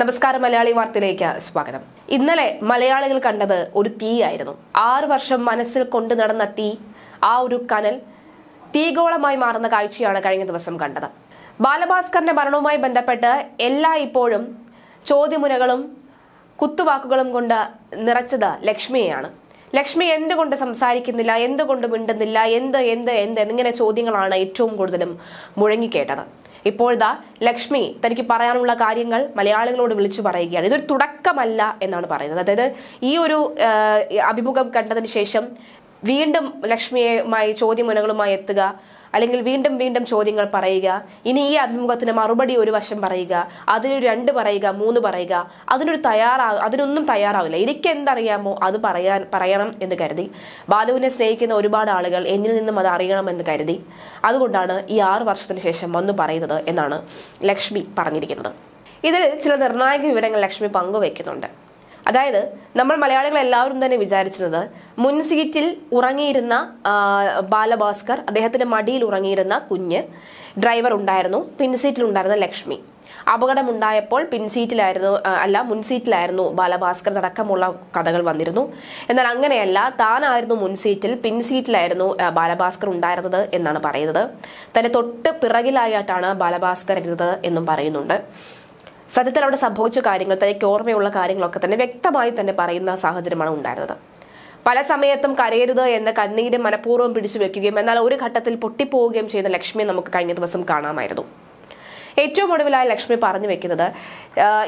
നമസ്കാരം മലയാളി വാർത്തയിലേക്ക് സ്വാഗതം. ഇന്നലെ മലയാളികൾ കണ്ടത് ഒരു തീയായിരുന്നു. ആറ് വർഷം മനസ്സിൽ കൊണ്ടു നടന്ന തീ ആ ഒരു കനൽ തീഗോളമായി മാറുന്ന കാഴ്ചയാണ് കഴിഞ്ഞ ദിവസം കണ്ടത്. ബാലഭാസ്കറിന്റെ മരണവുമായി ബന്ധപ്പെട്ട് എല്ലാ ഇപ്പോഴും ചോദ്യമുനകളും കുത്തുവാക്കുകളും കൊണ്ട് നിറച്ചത് ലക്ഷ്മിയെയാണ്. ലക്ഷ്മി എന്തുകൊണ്ട് സംസാരിക്കുന്നില്ല എന്തുകൊണ്ട് മിണ്ടുന്നില്ല എന്ത് എന്ത് എന്ത് എന്നിങ്ങനെ ചോദ്യങ്ങളാണ് ഏറ്റവും കൂടുതലും മുഴങ്ങിക്കേട്ടത്. ഇപ്പോഴതാ ലക്ഷ്മി തനിക്ക് പറയാനുള്ള കാര്യങ്ങൾ മലയാളികളോട് വിളിച്ചു പറയുകയാണ്. ഇതൊരു തുടക്കമല്ല എന്നാണ് പറയുന്നത്. അതായത് ഈ ഒരു അഭിമുഖം കണ്ടതിന് ശേഷം വീണ്ടും ലക്ഷ്മിയുമായി ചോദ്യമുനകളുമായി എത്തുക. അല്ലെങ്കിൽ വീണ്ടും വീണ്ടും ചോദ്യങ്ങൾ പറയുക. ഇനി ഈ അഭിമുഖത്തിന് മറുപടി ഒരു വശം പറയുക. അതിനൊരു രണ്ട് പറയുക മൂന്ന് പറയുക. അതിനൊരു തയ്യാറാ അതിനൊന്നും തയ്യാറാവില്ല. എനിക്ക് എന്തറിയാമോ അത് പറയാൻ പറയണം എന്ന് കരുതി. ബാലുവിനെ സ്നേഹിക്കുന്ന ഒരുപാട് ആളുകൾ എന്നിൽ നിന്നും അത് അറിയണമെന്ന് കരുതി. അതുകൊണ്ടാണ് ഈ ആറ് വർഷത്തിന് ശേഷം വന്നു പറയുന്നത് എന്നാണ് ലക്ഷ്മി പറഞ്ഞിരിക്കുന്നത്. ഇതിൽ ചില നിർണായക വിവരങ്ങൾ ലക്ഷ്മി പങ്കുവെക്കുന്നുണ്ട്. അതായത് നമ്മൾ മലയാളികൾ എല്ലാവരും തന്നെ വിചാരിച്ചിരുന്നത് മുൻ സീറ്റിൽ ഉറങ്ങിയിരുന്ന ബാലഭാസ്കർ അദ്ദേഹത്തിന്റെ മടിയിൽ ഉറങ്ങിയിരുന്ന കുഞ്ഞ് ഡ്രൈവർ ഉണ്ടായിരുന്നു പിൻസീറ്റിൽ ഉണ്ടായിരുന്ന ലക്ഷ്മി. അപകടം ഉണ്ടായപ്പോൾ പിൻസീറ്റിലായിരുന്നു അല്ല മുൻസീറ്റിലായിരുന്നു ബാലഭാസ്കർ അടക്കമുള്ള കഥകൾ വന്നിരുന്നു. എന്നാൽ അങ്ങനെയല്ല താനായിരുന്നു മുൻസീറ്റിൽ പിൻസീറ്റിലായിരുന്നു ബാലഭാസ്കർ ഉണ്ടായിരുന്നത് എന്നാണ് പറയുന്നത്. തന്റെ തൊട്ട് പിറകിലായിട്ടാണ് ബാലഭാസ്കർ ഇരുന്നത് എന്നും പറയുന്നുണ്ട്. സത്യത്തിൽ അവിടെ സംഭവിച്ച കാര്യങ്ങൾ തനിക്ക് ഓർമ്മയുള്ള കാര്യങ്ങളൊക്കെ തന്നെ വ്യക്തമായി തന്നെ പറയുന്ന സാഹചര്യമാണ് ഉണ്ടായിരുന്നത്. പല സമയത്തും കരയരുത് എന്ന കണ്ണീര് മനഃപൂർവം പിടിച്ചു വെക്കുകയും എന്നാൽ ഒരു ഘട്ടത്തിൽ പൊട്ടിപ്പോവുകയും ചെയ്യുന്ന ലക്ഷ്മിയെ നമുക്ക് കഴിഞ്ഞ ദിവസം കാണാമായിരുന്നു. ഏറ്റവും ഒടുവിലായി ലക്ഷ്മി പറഞ്ഞു വെക്കുന്നത്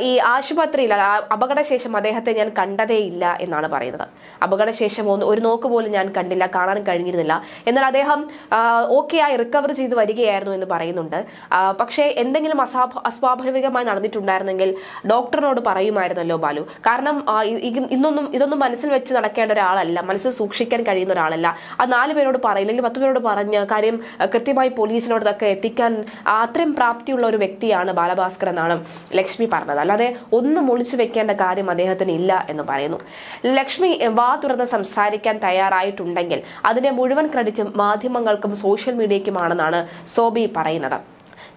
ഈ ആശുപത്രിയിൽ അപകടശേഷം അദ്ദേഹത്തെ ഞാൻ കണ്ടതേയില്ല എന്നാണ് പറയുന്നത്. അപകടശേഷം ഒന്ന് ഒരു നോക്ക് പോലും ഞാൻ കണ്ടില്ല കാണാൻ കഴിഞ്ഞിരുന്നില്ല. എന്നാൽ അദ്ദേഹം ഓക്കെ ആയി റിക്കവർ ചെയ്ത് വരികയായിരുന്നു എന്ന് പറയുന്നുണ്ട്. പക്ഷേ എന്തെങ്കിലും അസാഭ അസ്വാഭാവികമായി നടന്നിട്ടുണ്ടായിരുന്നെങ്കിൽ ഡോക്ടറിനോട് പറയുമായിരുന്നല്ലോ ബാലു. കാരണം ഇന്നൊന്നും ഇതൊന്നും മനസ്സിൽ വെച്ച് നടക്കേണ്ട ഒരാളല്ല മനസ്സിൽ സൂക്ഷിക്കാൻ കഴിയുന്ന ഒരാളല്ല. ആ നാല് പേരോട് പറയില്ലെങ്കിൽ പത്ത് പേരോട് പറഞ്ഞ് കാര്യം കൃത്യമായി പോലീസിനോട് ഇതൊക്കെ എത്തിക്കാൻ അത്രയും പ്രാപ്തിയുള്ള ഒരു വ്യക്തിയാണ് ബാലഭാസ്കർ എന്നാണ് ലക്ഷ്മി പറഞ്ഞത്. അല്ലാതെ ഒന്നും ഒളിച്ചു വെക്കേണ്ട കാര്യം അദ്ദേഹത്തിന് ഇല്ല എന്ന് പറയുന്നു. ലക്ഷ്മി വാ തുറന്ന് സംസാരിക്കാൻ തയ്യാറായിട്ടുണ്ടെങ്കിൽ അതിന്റെ മുഴുവൻ ക്രെഡിറ്റും മാധ്യമങ്ങൾക്കും സോഷ്യൽ മീഡിയയ്ക്കുമാണെന്നാണ് സോബി പറയുന്നത്.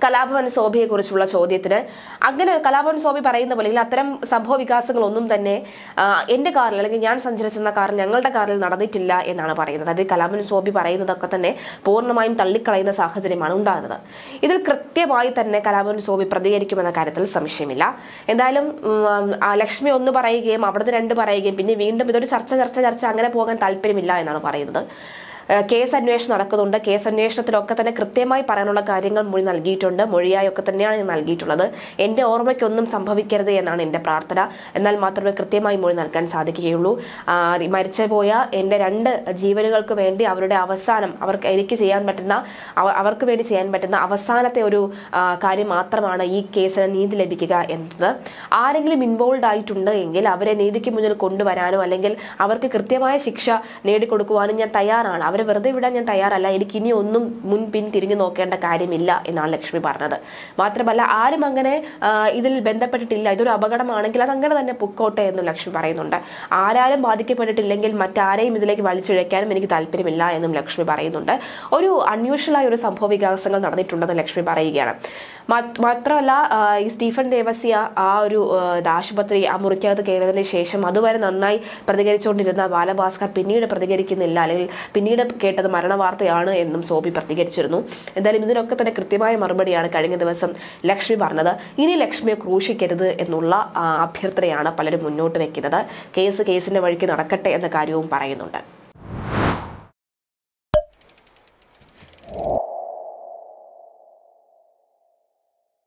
കലാഭവൻ ശോഭയെ കുറിച്ചുള്ള ചോദ്യത്തിന്. അങ്ങനെ കലാഭവൻ ശോഭി പറയുന്ന പോലെ അത്തരം സംഭവ വികാസങ്ങളൊന്നും തന്നെ എന്റെ കാറിൽ അല്ലെങ്കിൽ ഞാൻ സഞ്ചരിച്ചിരുന്ന കാർ ഞങ്ങളുടെ കാറിൽ നടന്നിട്ടില്ല എന്നാണ് പറയുന്നത്. അതായത് കലാഭവൻ ശോഭി പറയുന്നതൊക്കെ തന്നെ പൂർണമായും തള്ളിക്കളയുന്ന സാഹചര്യമാണ് ഉണ്ടാകുന്നത്. ഇതിൽ കൃത്യമായി തന്നെ കലാഭവൻ ശോഭി പ്രതികരിക്കുമെന്ന കാര്യത്തിൽ സംശയമില്ല. എന്തായാലും ലക്ഷ്മി ഒന്ന് പറയുകയും അവിടുന്ന് രണ്ട് പറയുകയും പിന്നെ വീണ്ടും ഇതൊരു ചർച്ച ചർച്ച ചർച്ച അങ്ങനെ പോകാൻ താല്പര്യമില്ല എന്നാണ് പറയുന്നത്. കേസ് അന്വേഷണം നടക്കുന്നുണ്ട്. കേസ് അന്വേഷണത്തിലൊക്കെ തന്നെ കൃത്യമായി പറയാനുള്ള കാര്യങ്ങൾ മൊഴി നൽകിയിട്ടുണ്ട്. മൊഴിയായി ഒക്കെ തന്നെയാണ് നൽകിയിട്ടുള്ളത്. എന്റെ ഓർമ്മയ്ക്കൊന്നും സംഭവിക്കരുത് എന്നാണ് എന്റെ പ്രാർത്ഥന. എന്നാൽ മാത്രമേ കൃത്യമായി മൊഴി നൽകാൻ സാധിക്കുകയുള്ളൂ. മരിച്ചുപോയ എന്റെ രണ്ട് ജീവനുകൾക്ക് വേണ്ടി അവരുടെ അവസാനം അവർക്ക് എനിക്ക് ചെയ്യാൻ പറ്റുന്ന അവർക്ക് വേണ്ടി ചെയ്യാൻ പറ്റുന്ന അവസാനത്തെ ഒരു കാര്യം മാത്രമാണ് ഈ കേസിന് നീതി ലഭിക്കുക എന്നത്. ആരെങ്കിലും ഇൻവോൾവ് ആയിട്ടുണ്ട് എങ്കിൽ അവരെ നീതിക്ക് മുന്നിൽ കൊണ്ടുവരാനോ അല്ലെങ്കിൽ അവർക്ക് കൃത്യമായ ശിക്ഷ നേടിക്കൊടുക്കുവാനും ഞാൻ തയ്യാറാണ്. അവരെ വെറുതെ വിടാൻ ഞാൻ തയ്യാറല്ല. എനിക്ക് ഇനി ഒന്നും മുൻപിൻ തിരിഞ്ഞു നോക്കേണ്ട കാര്യമില്ല എന്നാണ് ലക്ഷ്മി പറഞ്ഞത്. മാത്രമല്ല ആരും അങ്ങനെ ഇതിൽ ബന്ധപ്പെട്ടിട്ടില്ല. ഇതൊരു അപകടമാണെങ്കിൽ അത് അങ്ങനെ തന്നെ പൊക്കോട്ടെ എന്നും ലക്ഷ്മി പറയുന്നുണ്ട്. ആരാലും ബാധിക്കപ്പെട്ടിട്ടില്ലെങ്കിൽ മറ്റാരെയും ഇതിലേക്ക് വലിച്ചിഴക്കാനും എനിക്ക് താല്പര്യമില്ല എന്നും ലക്ഷ്മി പറയുന്നുണ്ട്. ഒരു അൺയൂഷ്വലായ ഒരു സംഭവ വികാസങ്ങൾ നടന്നിട്ടുണ്ടെന്ന് ലക്ഷ്മി പറയുകയാണ്. മാത്രമല്ല ഈ സ്റ്റീഫൻ ദേവസ്യ ആ ഒരു ആശുപത്രി ആ മുറിക്കകത്ത് കയറിയതിന് ശേഷം അതുവരെ നന്നായി പ്രതികരിച്ചുകൊണ്ടിരുന്ന ബാലഭാസ്കർ പിന്നീട് പ്രതികരിക്കുന്നില്ല. അല്ലെങ്കിൽ പിന്നീട് കേട്ടത് മരണവാർത്തയാണ് എന്നും സോബി പ്രതികരിച്ചിരുന്നു. എന്തായാലും ഇതിനൊക്കെ തന്നെ കൃത്യമായ മറുപടിയാണ് കഴിഞ്ഞ ദിവസം ലക്ഷ്മി പറഞ്ഞത്. ഇനി ലക്ഷ്മിയെ ക്രൂശിക്കരുത് എന്നുള്ള അഭ്യർത്ഥനയാണ് പലരും മുന്നോട്ട് വെക്കുന്നത്. കേസ് കേസിന്റെ വഴിക്ക് നടക്കട്ടെ എന്ന കാര്യവും പറയുന്നുണ്ട്.